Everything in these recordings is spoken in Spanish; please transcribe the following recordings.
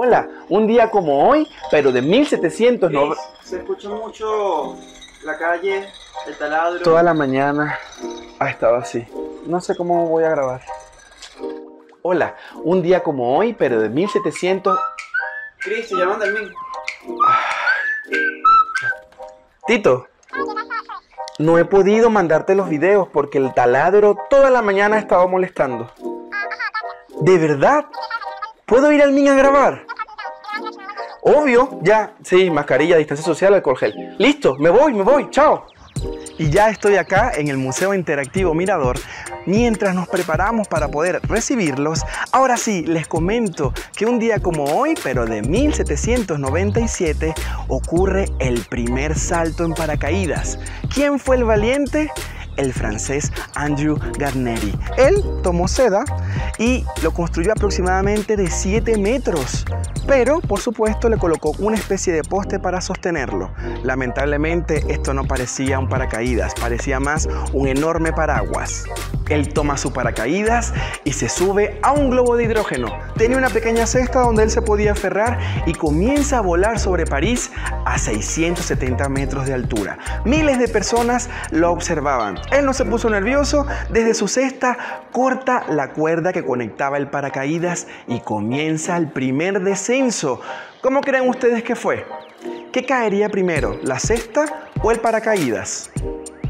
Hola, un día como hoy, pero de 1709. Se escucha mucho la calle, el taladro. Toda la mañana ha estado así. No sé cómo voy a grabar. Hola, un día como hoy, pero de 1700. Chris, te llaman mí. Tito, no he podido mandarte los videos porque el taladro toda la mañana ha estado molestando. ¿De verdad? ¿Puedo ir al MIN a grabar? Obvio, ya, sí, mascarilla, distancia social, alcohol gel. Listo, me voy, me voy, chao. Y ya estoy acá en el Museo Interactivo Mirador. Mientras nos preparamos para poder recibirlos, ahora sí, les comento que un día como hoy, pero de 1797, ocurre el primer salto en paracaídas. ¿Quién fue el valiente? el francés Andrew Garneri. Él tomó seda y lo construyó aproximadamente de 7 metros, pero por supuesto le colocó una especie de poste para sostenerlo. Lamentablemente esto no parecía un paracaídas, parecía más un enorme paraguas. Él toma su paracaídas y se sube a un globo de hidrógeno. Tenía una pequeña cesta donde él se podía aferrar y comienza a volar sobre París a 670 metros de altura. Miles de personas lo observaban. Él no se puso nervioso, desde su cesta corta la cuerda que conectaba el paracaídas y comienza el primer descenso. ¿Cómo creen ustedes que fue? ¿Qué caería primero, la cesta o el paracaídas?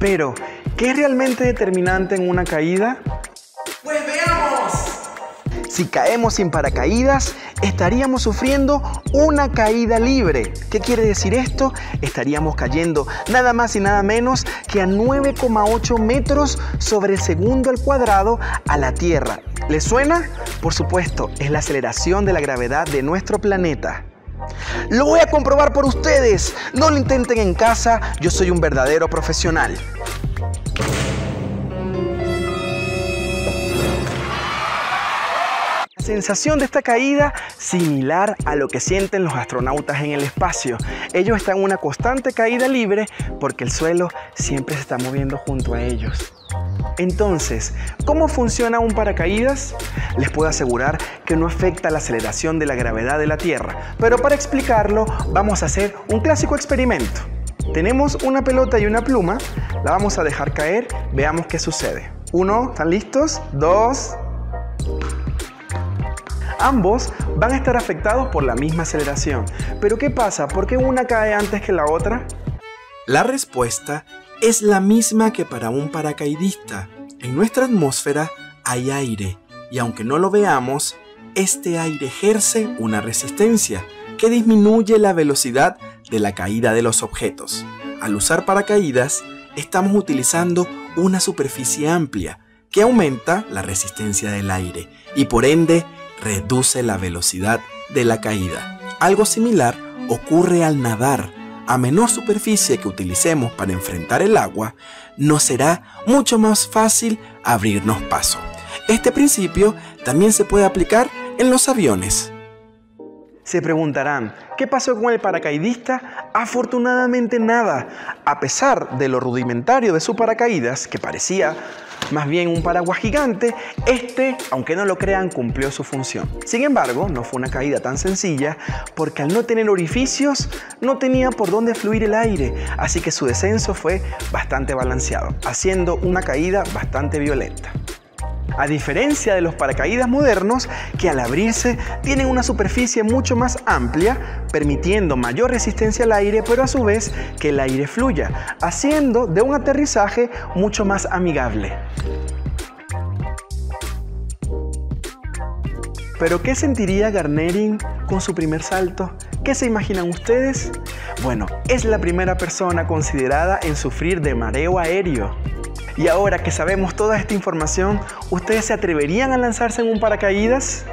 Pero, ¿qué es realmente determinante en una caída? Pues veamos. Si caemos sin paracaídas, estaríamos sufriendo una caída libre. ¿Qué quiere decir esto? Estaríamos cayendo nada más y nada menos que a 9,8 metros sobre el segundo al cuadrado a la Tierra. ¿Le suena? Por supuesto, es la aceleración de la gravedad de nuestro planeta. Lo voy a comprobar por ustedes. No lo intenten en casa, yo soy un verdadero profesional. sensación de esta caída similar a lo que sienten los astronautas en el espacio. Ellos están en una constante caída libre porque el suelo siempre se está moviendo junto a ellos. Entonces, ¿cómo funciona un paracaídas? Les puedo asegurar que no afecta la aceleración de la gravedad de la Tierra, pero para explicarlo vamos a hacer un clásico experimento. Tenemos una pelota y una pluma, la vamos a dejar caer, veamos qué sucede. Uno, ¿están listos? Dos, Ambos van a estar afectados por la misma aceleración. Pero ¿qué pasa? ¿Por qué una cae antes que la otra? La respuesta es la misma que para un paracaidista. En nuestra atmósfera hay aire y aunque no lo veamos, este aire ejerce una resistencia que disminuye la velocidad de la caída de los objetos. Al usar paracaídas, estamos utilizando una superficie amplia que aumenta la resistencia del aire y por ende reduce la velocidad de la caída. Algo similar ocurre al nadar. A menor superficie que utilicemos para enfrentar el agua, nos será mucho más fácil abrirnos paso. Este principio también se puede aplicar en los aviones. Se preguntarán, ¿qué pasó con el paracaidista? Afortunadamente nada. A pesar de lo rudimentario de su paracaídas, que parecía más bien un paraguas gigante, este, aunque no lo crean, cumplió su función. Sin embargo, no fue una caída tan sencilla porque al no tener orificios no tenía por dónde fluir el aire, así que su descenso fue bastante balanceado, haciendo una caída bastante violenta a diferencia de los paracaídas modernos que al abrirse tienen una superficie mucho más amplia, permitiendo mayor resistencia al aire, pero a su vez que el aire fluya, haciendo de un aterrizaje mucho más amigable. Pero ¿qué sentiría Garnering con su primer salto? ¿Qué se imaginan ustedes? Bueno, es la primera persona considerada en sufrir de mareo aéreo. Y ahora que sabemos toda esta información, ¿ustedes se atreverían a lanzarse en un paracaídas?